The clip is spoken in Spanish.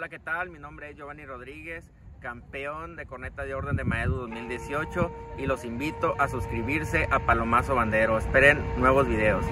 Hola, ¿qué tal? Mi nombre es Giovanni Rodríguez, campeón de corneta de orden de Maedu 2018 y los invito a suscribirse a Palomazo Bandero. Esperen nuevos videos.